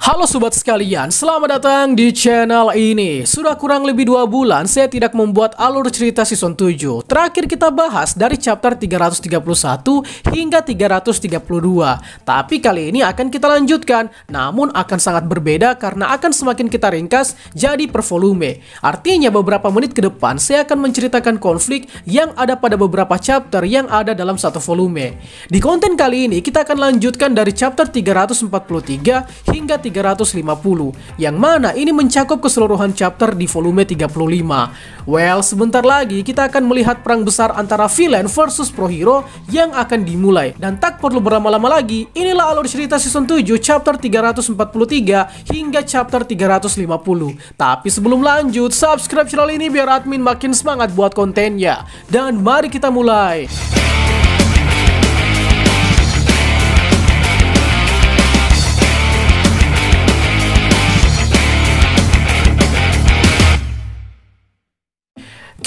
Halo sobat sekalian, selamat datang di channel ini. Sudah kurang lebih dua bulan saya tidak membuat alur cerita season 7. Terakhir kita bahas dari chapter 331 hingga 332. Tapi kali ini akan kita lanjutkan, namun akan sangat berbeda karena akan semakin kita ringkas jadi per volume. Artinya beberapa menit ke depan saya akan menceritakan konflik yang ada pada beberapa chapter yang ada dalam satu volume. Di konten kali ini kita akan lanjutkan dari chapter 343 hingga 350 yang mana ini mencakup keseluruhan chapter di volume 35. Well, sebentar lagi kita akan melihat perang besar antara villain versus pro hero yang akan dimulai. Dan tak perlu berlama-lama lagi, inilah alur cerita season 7 chapter 343 hingga chapter 350. Tapi sebelum lanjut, subscribe channel ini biar admin makin semangat buat kontennya. Dan mari kita mulai.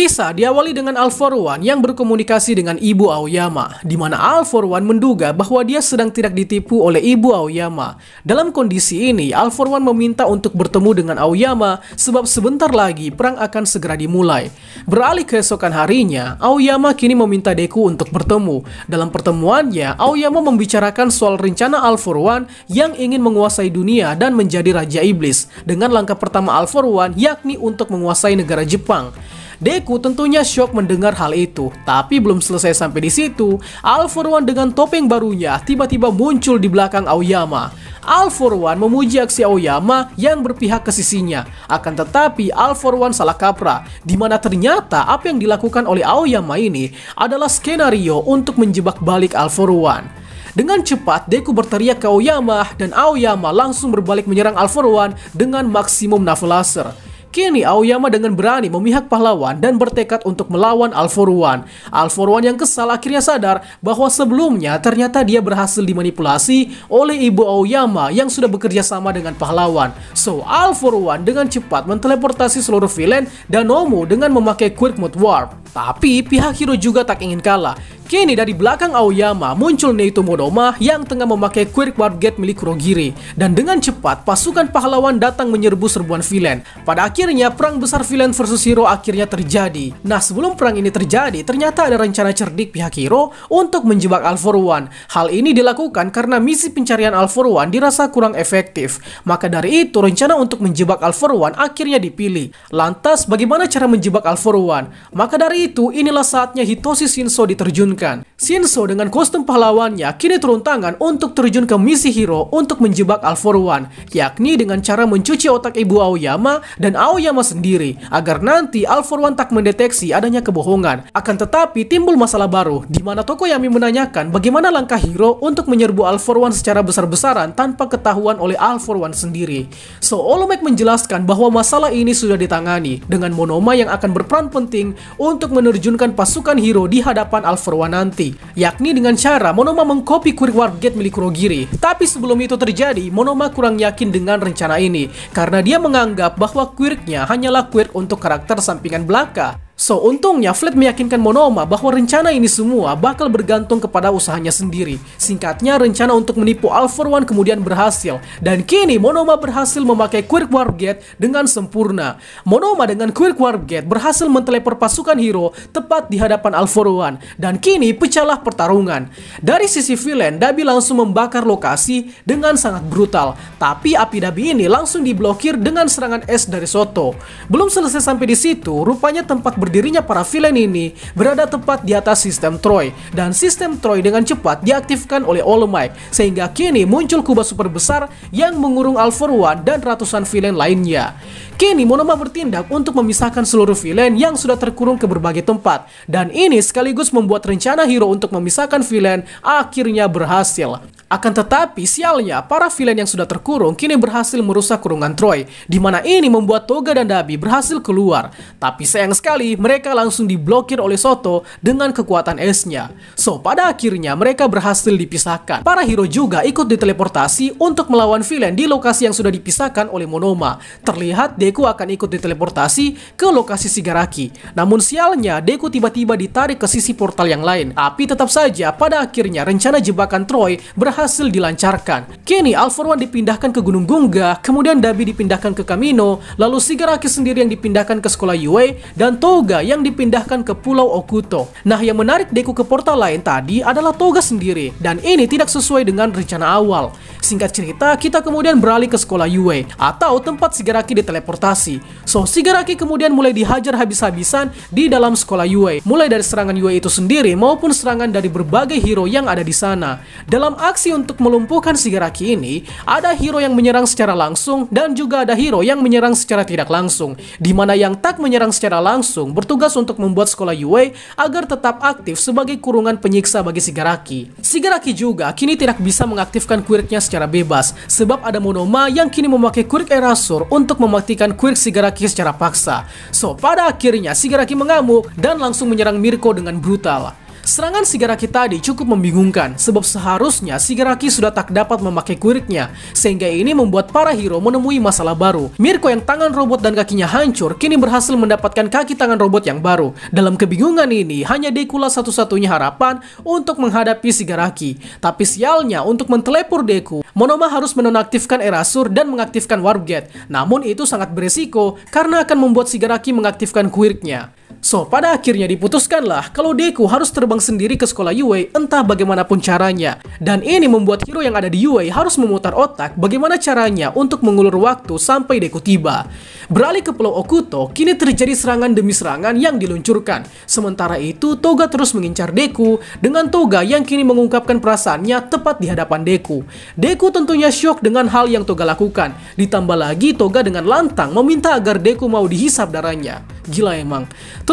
Kisah diawali dengan All For One yang berkomunikasi dengan Ibu Aoyama, di mana All For One menduga bahwa dia sedang tidak ditipu oleh Ibu Aoyama. Dalam kondisi ini, All For One meminta untuk bertemu dengan Aoyama sebab sebentar lagi perang akan segera dimulai. Beralih keesokan harinya, Aoyama kini meminta Deku untuk bertemu. Dalam pertemuannya, Aoyama membicarakan soal rencana All For One yang ingin menguasai dunia dan menjadi Raja Iblis, dengan langkah pertama All For One yakni untuk menguasai negara Jepang. Deku tentunya shock mendengar hal itu, tapi belum selesai sampai di situ. All For One dengan topeng barunya tiba-tiba muncul di belakang Aoyama. All For One memuji aksi Aoyama yang berpihak ke sisinya. Akan tetapi All For One salah kaprah, di mana ternyata apa yang dilakukan oleh Aoyama ini adalah skenario untuk menjebak balik All For One. Dengan cepat, Deku berteriak ke Aoyama dan Aoyama langsung berbalik menyerang For One dengan maksimum navel laser. Kini Aoyama dengan berani memihak pahlawan dan bertekad untuk melawan Alforuan. Alforuan yang kesal akhirnya sadar bahwa sebelumnya ternyata dia berhasil dimanipulasi oleh ibu Aoyama yang sudah bekerja sama dengan pahlawan. So Alforuan dengan cepat menteleportasi seluruh villain dan Nomu dengan memakai Quick Mode Warp. Tapi pihak Hiro juga tak ingin kalah. Kini dari belakang Aoyama muncul Neito Monoma yang tengah memakai Quick Warp Gate milik Kurogiri. Dan dengan cepat pasukan pahlawan datang menyerbu serbuan villain. Pada akhirnya perang besar villain versus hero akhirnya terjadi. Nah sebelum perang ini terjadi ternyata ada rencana cerdik pihak hero untuk menjebak For One. Hal ini dilakukan karena misi pencarian For One dirasa kurang efektif. Maka dari itu rencana untuk menjebak For One akhirnya dipilih. Lantas bagaimana cara menjebak For One? Maka dari itu inilah saatnya Hitoshi Shinso diterjunkan. Shinso dengan kostum pahlawannya kini turun tangan untuk terjun ke misi hero untuk menjebak All For One, yakni dengan cara mencuci otak ibu Aoyama dan Aoyama sendiri, agar nanti All For One tak mendeteksi adanya kebohongan. Akan tetapi timbul masalah baru, di mana Tokoyami menanyakan bagaimana langkah hero untuk menyerbu All For One secara besar-besaran tanpa ketahuan oleh All For One sendiri. So Olomek menjelaskan bahwa masalah ini sudah ditangani dengan Monoma yang akan berperan penting untuk menerjunkan pasukan hero di hadapan One nanti, yakni dengan cara Monoma mengcopy Quick Warp Gate milik Kurogiri. Tapi sebelum itu terjadi, Monoma kurang yakin dengan rencana ini, karena dia menganggap bahwa quirknya hanyalah quirk untuk karakter sampingan belaka. So, untungnya Flat meyakinkan Monoma bahwa rencana ini semua bakal bergantung kepada usahanya sendiri. Singkatnya, rencana untuk menipu All For One kemudian berhasil. Dan kini Monoma berhasil memakai Quick Warp Gate dengan sempurna. Monoma dengan Quick Warp Gate berhasil menteleport pasukan hero tepat di hadapan All For One. Dan kini pecahlah pertarungan. Dari sisi villain, Dabi langsung membakar lokasi dengan sangat brutal. Tapi api Dabi ini langsung diblokir dengan serangan es dari Soto. Belum selesai sampai di situ, rupanya tempat ber berdirinya para villain ini berada tepat di atas sistem Troy dan sistem Troy dengan cepat diaktifkan oleh All Might sehingga kini muncul kubah super besar yang mengurung For One dan ratusan villain lainnya. Kini Monoma bertindak untuk memisahkan seluruh villain yang sudah terkurung ke berbagai tempat dan ini sekaligus membuat rencana hero untuk memisahkan villain akhirnya berhasil. Akan tetapi, sialnya, para villain yang sudah terkurung kini berhasil merusak kurungan Troy, di mana ini membuat Toga dan Dabi berhasil keluar. Tapi sayang sekali, mereka langsung diblokir oleh Soto dengan kekuatan esnya. So, pada akhirnya mereka berhasil dipisahkan. Para hero juga ikut diteleportasi untuk melawan villain di lokasi yang sudah dipisahkan oleh Monoma. Terlihat Deku akan ikut diteleportasi ke lokasi Sigaraki. Namun sialnya, Deku tiba-tiba ditarik ke sisi portal yang lain. Tapi tetap saja, pada akhirnya rencana jebakan Troy berhasil berhasil dilancarkan. Kini All for One dipindahkan ke Gunung Gunga, kemudian Dabi dipindahkan ke Kamino, lalu Shigaraki sendiri yang dipindahkan ke sekolah Yue, dan Toga yang dipindahkan ke Pulau Okuto. Nah yang menarik Deku ke portal lain tadi adalah Toga sendiri, dan ini tidak sesuai dengan rencana awal. Singkat cerita, kita kemudian beralih ke sekolah Yue, atau tempat Shigaraki diteleportasi. So, Shigaraki kemudian mulai dihajar habis-habisan di dalam sekolah Yue, mulai dari serangan Yue itu sendiri maupun serangan dari berbagai hero yang ada di sana. Dalam aksi untuk melumpuhkan Shigaraki ini, ada hero yang menyerang secara langsung dan juga ada hero yang menyerang secara tidak langsung, di mana yang tak menyerang secara langsung bertugas untuk membuat sekolah Yue agar tetap aktif sebagai kurungan penyiksa bagi Shigaraki. Shigaraki juga kini tidak bisa mengaktifkan quirknya secara bebas, sebab ada Monoma yang kini memakai quirk Erasur untuk mematikan quirk Shigaraki secara paksa. So, pada akhirnya Shigaraki mengamuk dan langsung menyerang Mirko dengan brutal. Serangan Shigaraki tadi cukup membingungkan sebab seharusnya Shigaraki sudah tak dapat memakai kuiriknya sehingga ini membuat para hero menemui masalah baru. Mirko yang tangan robot dan kakinya hancur kini berhasil mendapatkan kaki tangan robot yang baru. Dalam kebingungan ini hanya Dekula satu-satunya harapan untuk menghadapi Shigaraki. Tapi sialnya untuk mentelepur Deku, Monoma harus menonaktifkan Erasur dan mengaktifkan Warp Gate. Namun itu sangat beresiko karena akan membuat Shigaraki mengaktifkan kuiriknya. So, pada akhirnya diputuskanlah kalau Deku harus terbang sendiri ke sekolah Yue entah bagaimanapun caranya. Dan ini membuat hero yang ada di Yue harus memutar otak bagaimana caranya untuk mengulur waktu sampai Deku tiba. Beralih ke Pulau Okuto, kini terjadi serangan demi serangan yang diluncurkan. Sementara itu, Toga terus mengincar Deku dengan Toga yang kini mengungkapkan perasaannya tepat di hadapan Deku. Deku tentunya syok dengan hal yang Toga lakukan. Ditambah lagi Toga dengan lantang meminta agar Deku mau dihisap darahnya. Gila emang.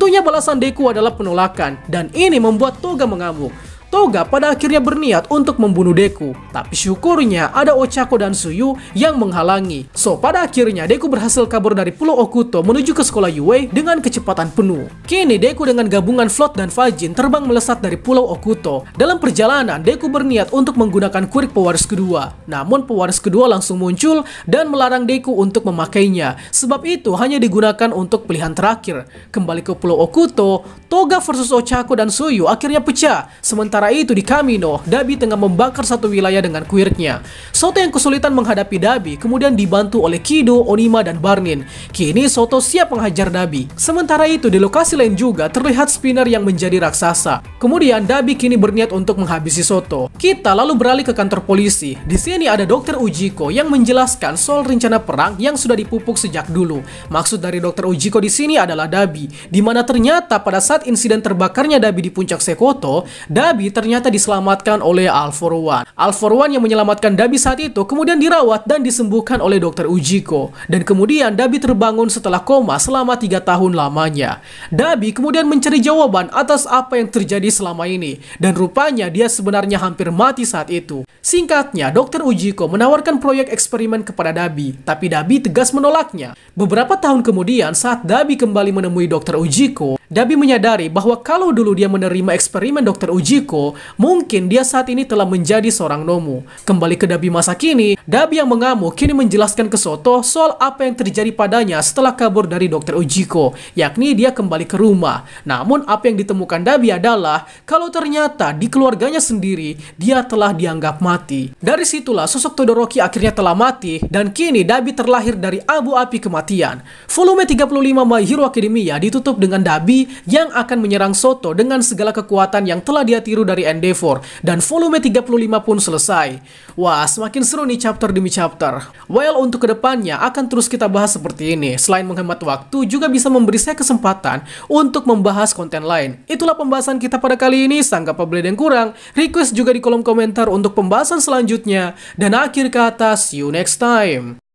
Tentunya balasan Deku adalah penolakan, dan ini membuat Toga mengamuk. Toga pada akhirnya berniat untuk membunuh Deku, tapi syukurnya ada Ochako dan Suyu yang menghalangi. So, pada akhirnya Deku berhasil kabur dari Pulau Okuto menuju ke sekolah Yue dengan kecepatan penuh. Kini Deku dengan gabungan Float dan Fajin terbang melesat dari Pulau Okuto. Dalam perjalanan, Deku berniat untuk menggunakan kurik pewaris kedua. Namun pewaris kedua langsung muncul dan melarang Deku untuk memakainya. Sebab itu hanya digunakan untuk pilihan terakhir. Kembali ke Pulau Okuto, Toga versus Ochako dan Suyu akhirnya pecah. Sementara Sementara itu di Kamino, Dabi tengah membakar satu wilayah dengan kuirknya. Soto yang kesulitan menghadapi Dabi kemudian dibantu oleh Kido, Onima, dan Barnin. Kini Soto siap menghajar Dabi. Sementara itu di lokasi lain juga terlihat spinner yang menjadi raksasa. Kemudian Dabi kini berniat untuk menghabisi Soto. Kita lalu beralih ke kantor polisi. Di sini ada Dokter Ujiko yang menjelaskan soal rencana perang yang sudah dipupuk sejak dulu. Maksud dari Dokter Ujiko di sini adalah Dabi, di mana ternyata pada saat insiden terbakarnya Dabi di puncak Sekoto, Dabi ternyata diselamatkan oleh All for One. All for One yang menyelamatkan Dabi saat itu kemudian dirawat dan disembuhkan oleh dokter Ujiko. Dan kemudian Dabi terbangun setelah koma selama tiga tahun lamanya. Dabi kemudian mencari jawaban atas apa yang terjadi selama ini. Dan rupanya dia sebenarnya hampir mati saat itu. Singkatnya, dokter Ujiko menawarkan proyek eksperimen kepada Dabi, tapi Dabi tegas menolaknya. Beberapa tahun kemudian saat Dabi kembali menemui dokter Ujiko, Dabi menyadari bahwa kalau dulu dia menerima eksperimen dokter Ujiko, mungkin dia saat ini telah menjadi seorang Nomu. Kembali ke Dabi masa kini, Dabi yang mengamuk kini menjelaskan ke Soto soal apa yang terjadi padanya setelah kabur dari dokter Ujiko, yakni dia kembali ke rumah. Namun apa yang ditemukan Dabi adalah kalau ternyata di keluarganya sendiri dia telah dianggap mati. Dari situlah sosok Todoroki akhirnya telah mati dan kini Dabi terlahir dari abu api kematian. Volume 35 My Hero Academia ditutup dengan Dabi yang akan menyerang Soto dengan segala kekuatan yang telah dia tiru dari Endeavor dan volume 35 pun selesai. Wah, semakin seru nih chapter demi chapter. Well, untuk ke depannya akan terus kita bahas seperti ini. Selain menghemat waktu, juga bisa memberi saya kesempatan untuk membahas konten lain. Itulah pembahasan kita pada kali ini. Sanggap apa yang kurang? Request juga di kolom komentar untuk pembahasan selanjutnya. Dan akhir kata, see you next time.